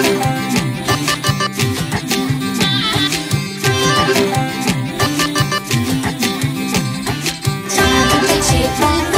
Thank you.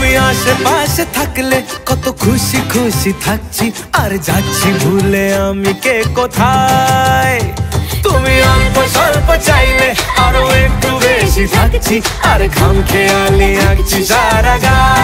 তুমি আশেপাশে থাকলে কত খুশি খুশি থাকছি। আর যাচ্ছি ভুলে আমি কে কোথায়? তুমি অল্প স্বল্প চাইলে আরও একটু বেশি থাকছি। আর খাম খেয়ালি আঁকছি সারা গায়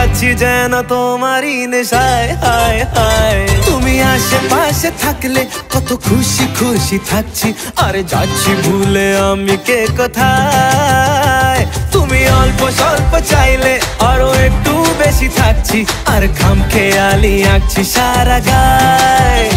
যাচ্ছি যেন তোমারই নেশায়, হায় হায়। তুমি আশেপাশে থাকলে কত খুশি খুশি থাকছি। আরে যাচ্ছি ভুলে আমি কে কোথায়? তুমি অল্প স্বল্প চাইলে আরও একটু বেশি থাকছি। আর খাম খেয়ালি আঁকছি সারা গায়